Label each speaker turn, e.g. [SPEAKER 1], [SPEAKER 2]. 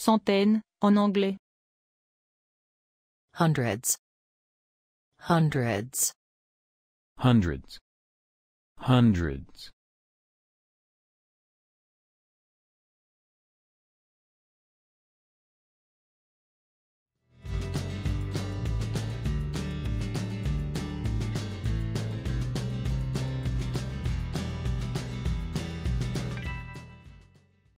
[SPEAKER 1] Centaines, en anglais.
[SPEAKER 2] hundreds, hundreds,
[SPEAKER 3] hundreds, hundreds.